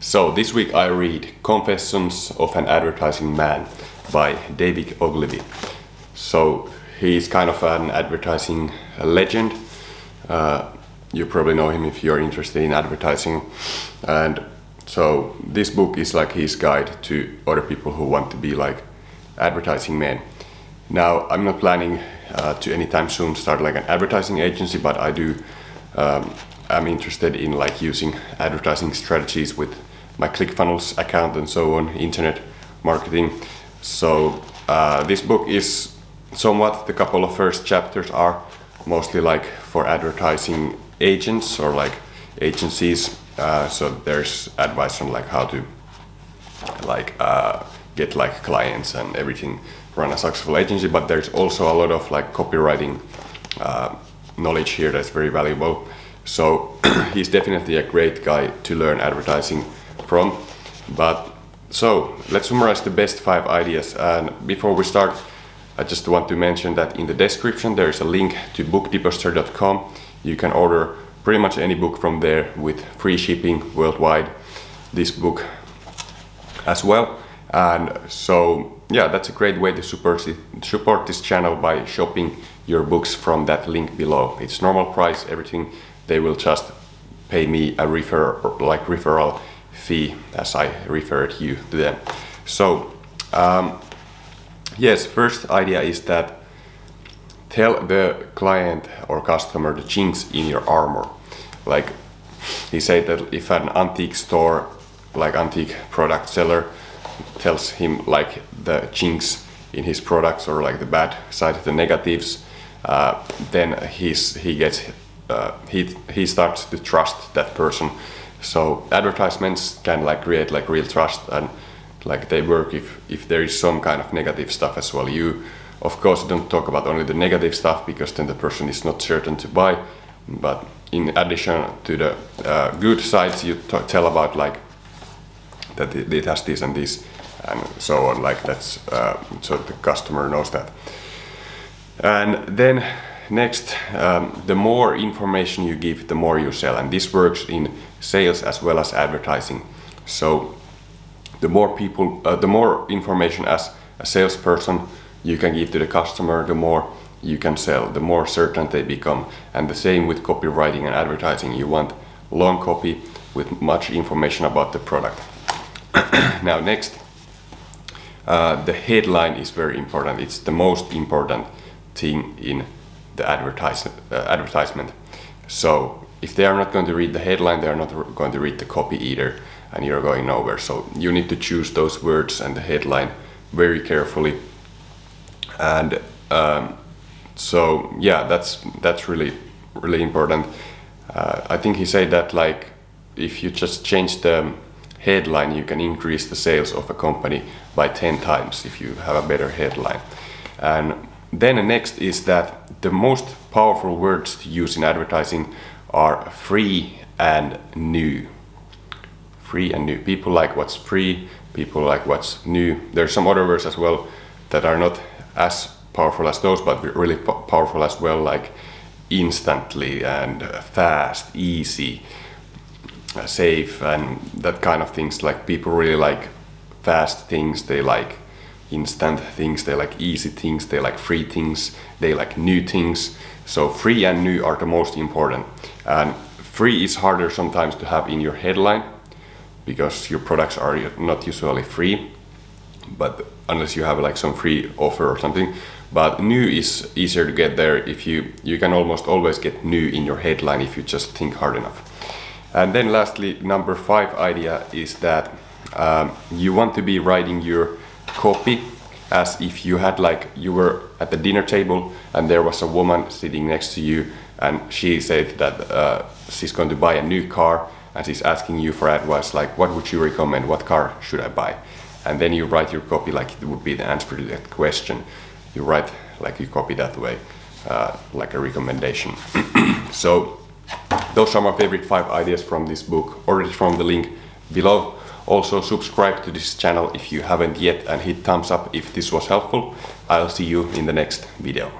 So this week I read Confessions of an Advertising Man by David Ogilvy. So he's kind of an advertising legend. Uh, you probably know him if you're interested in advertising. And so this book is like his guide to other people who want to be like advertising men. Now I'm not planning uh, to anytime soon start like an advertising agency, but I do. Um, I'm interested in like using advertising strategies with my ClickFunnels account and so on, internet marketing. So uh, this book is somewhat the couple of first chapters are mostly like for advertising agents or like agencies. Uh, so there's advice on like how to like uh, get like clients and everything run a successful agency. But there's also a lot of like copywriting uh, knowledge here that's very valuable. So he's definitely a great guy to learn advertising from. But so let's summarize the best five ideas. And before we start, I just want to mention that in the description there is a link to bookdepository.com. You can order pretty much any book from there with free shipping worldwide. This book as well. And so yeah, that's a great way to support support this channel by shopping your books from that link below. It's normal price, everything. They will just pay me a refer like referral fee as I referred you to them. So um, yes, first idea is that tell the client or customer the chinks in your armor. Like he said that if an antique store, like antique product seller, tells him like the chinks in his products or like the bad side, of the negatives, uh, then he's he gets he he starts to trust that person. So advertisements can like create like real trust and like they work if if there is some kind of negative stuff as well. You of course don't talk about only the negative stuff because then the person is not certain to buy. But in addition to the uh, good sides, you tell about like that it, it, has this and this and so on. Like that's uh, so the customer knows that. And then next, um, the more information you give, the more you sell, and this works in sales as well as advertising. So the more people, uh, the more information as a salesperson you can give to the customer, the more you can sell, the more certain they become. And the same with copywriting and advertising. You want long copy with much information about the product. now next, uh, the headline is very important. It's the most important thing in the advertise, uh, advertisement. So if they are not going to read the headline, they are not going to read the copy either, and you're going nowhere. So you need to choose those words and the headline very carefully. And um, so yeah, that's that's really really important. Uh, I think he said that like if you just change the headline, you can increase the sales of a company by 10 times if you have a better headline. And then next is that the most powerful words to use in advertising are free and new. Free and new. People like what's free, people like what's new. There's some other words as well that are not as powerful as those, but really powerful as well, like instantly and fast, easy, uh, safe, and that kind of things. Like people really like fast things, they like instant things, they like easy things, they like free things, they like new things. So free and new are the most important. And free is harder sometimes to have in your headline because your products are not usually free, but unless you have like some free offer or something. But new is easier to get there if you, you can almost always get new in your headline if you just think hard enough. And then lastly, number five idea is that um, you want to be writing your copy as if you had like you were at the dinner table and there was a woman sitting next to you and she said that uh, she's going to buy a new car and she's asking you for advice like what would you recommend? What car should i buy? And then you write your copy like it would be the answer to that question. You write like you copy that way uh, like a recommendation. So those are my favorite five ideas from this book. Already from the link below also subscribe to this channel if you haven't yet and hit thumbs up if this was helpful. I'll see you in the next video.